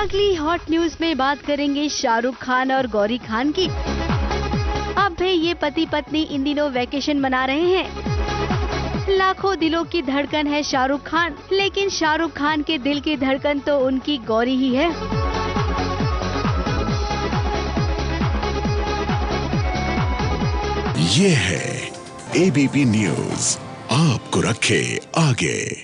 अगली hot news में बात करेंगे शाहरुख खान और गौरी खान की। अब भी ये पति पत्नी इन दिनों वैकेशन मना रहे हैं। लाखों दिलों की धड़कन है शाहरुख खान, लेकिन शाहरुख खान के दिल की धड़कन तो उनकी गौरी ही है। ये है एबीपी न्यूज़ आपको रखे आगे।